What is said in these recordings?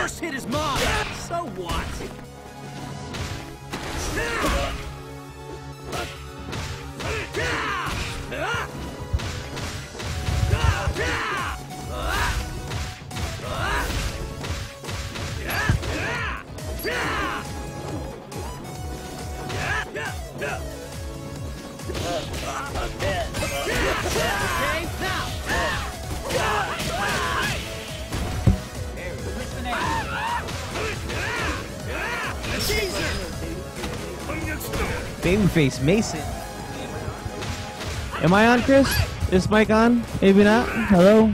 First hit is mine. So what? Okay, Babyface Mason. Am I on, Chris? Is Mike on? Maybe not. Hello.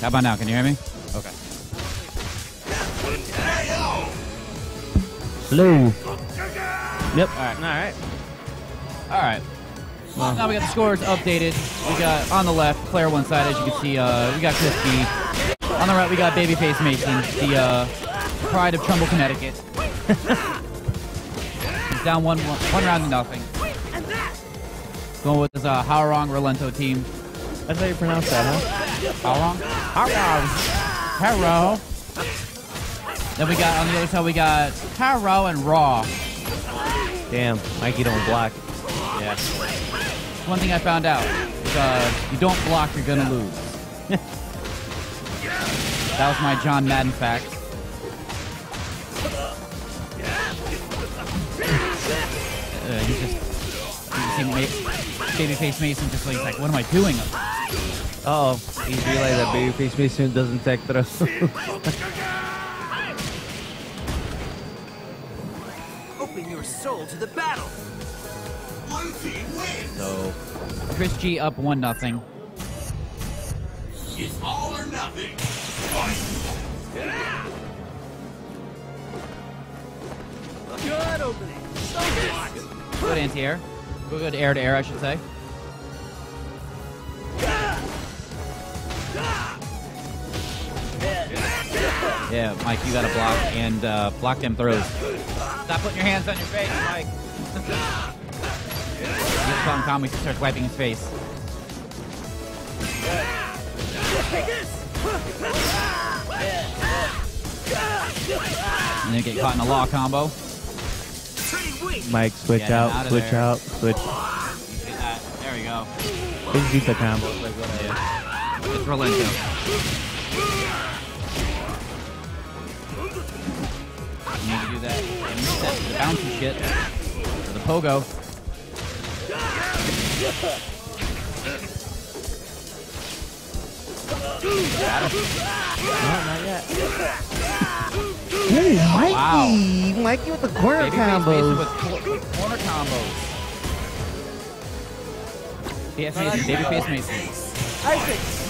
How about now? Can you hear me? Okay. Hello. Yep. All right. All right. All right. Well, now we got the scores updated. We got on the left, Claire one side, as you can see. Uh, we got Chris G. On the right, we got Babyface Mason, the uh, pride of Trumbull, Connecticut. He's down one, one, one round to nothing. Going with his uh, Hwoarang Rolento team. That's how you pronounce that, huh? Hwoarang? Hwoarang. Harrow. Then we got on the other side, we got Harrow and Raw. Damn, Mikey don't block. Yeah. One thing I found out is uh, you don't block, you're gonna lose. that was my John Madden fact. Uh, he just, see Ma- Babyface Mason just like, what am I doing? Uh oh, he realized that Babyface Mason doesn't tech throw. Open your soul to the battle. So Chris G up one nothing. It's all or nothing. Good opening. So what? Good anti-air. Good air to air, I should say. Yeah, Mike, you got to block and uh, block them throws. Stop putting your hands on your face, Mike. He's telling Conway to start wiping his face. And then get caught in a law combo. Mike, switch Get him out, out of switch there. out, switch. Get that. There we go. Just beat the combo. It's Rolento. Need to do that. And that the bouncy shit. For the pogo. No, not yet. Ooh, Mikey! Wow. Mikey with the corner Babyface Mason with combos. corner combos. BF Mason, Babyface Mason.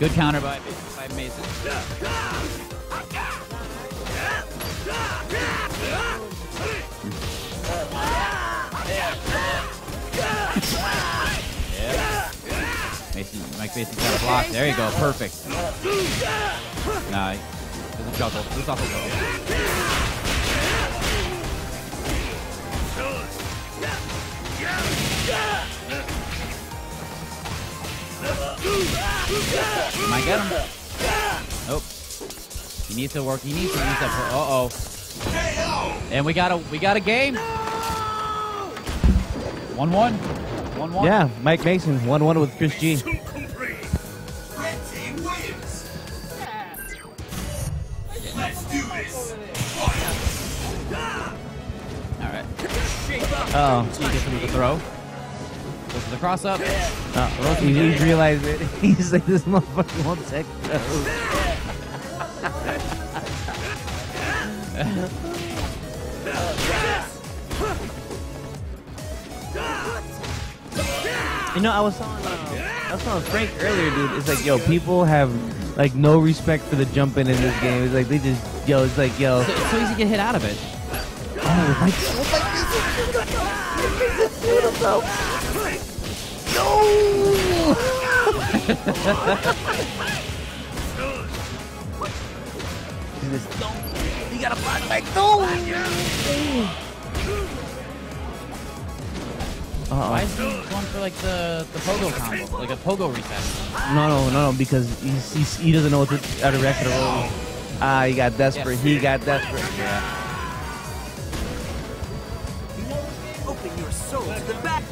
Good counter by, by Mason. Mason, Mike Mason's got a block. There you go. Perfect. Nah, a juggle. There's also a You might get him. Nope. He needs to work. He needs to use that. Uh oh. And we got a we got a game. One one. One one. Yeah, Mike Mason one one with Chris G. Let's do this. All right. Oh, he gets him with the throw. Goes for the cross up. Oh, he, he's realized it. He's like, this motherfucker won't those. You know, I was telling, uh, I was telling Frank earlier, dude. It's like, yo, people have like no respect for the jumping in this game. It's like they just, yo, it's like, yo, So it's so easy to get hit out of it. oh, like, you gotta block like no. Why Uh is he going for like the, the pogo combo? Like a pogo reset. No, no, no, no, because he's, he's, he doesn't know what to, how to react to the roll. Ah, he got desperate. He got desperate. Yeah. Open your soul to the battle.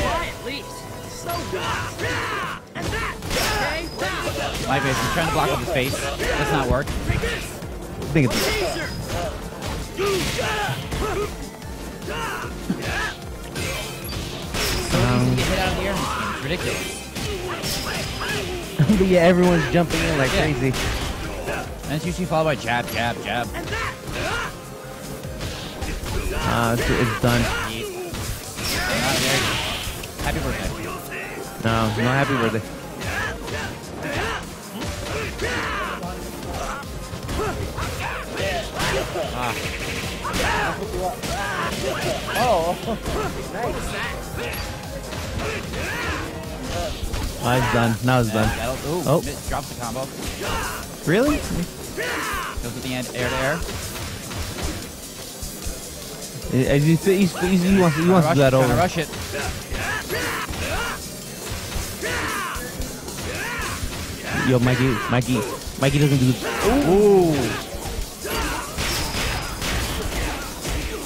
Quiet, please. So good. And that. Okay, now. My face. He's trying to block with his face. Does not work. I think it's So easy to get hit out of the air in this game. It's ridiculous. but yeah, everyone's jumping in like Yeah. crazy. And it's usually followed by jab, jab, jab. Uh, it's, it's done. There you go. Happy birthday. No, no happy birthday. Ah. Oh, it's done. Now it's done. Ooh, Oh. drops the combo. Really? Goes with the end, air to air. As you see, he's, he's, he wants, he wants to do that it, trying to over. rush it. Yo, Mikey, Mikey, Mikey doesn't do. Ooh.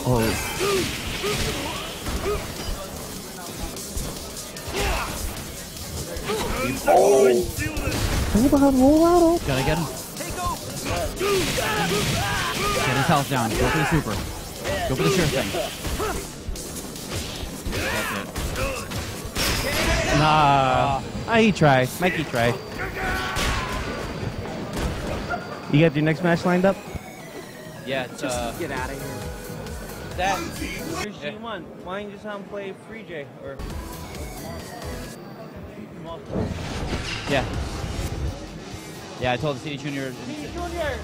Oh. Hold on, hold on. Gotta get him. Get his health down. Go for the super. Go for the sure thing. Nah. Ah, he tried. Mikey tried. You got your next match lined up? Yeah, it's uh. Get out of here. That. Here's G1. Why don't you just have him play Free J? Or. Yeah. Yeah, I told the City Junior. Junior!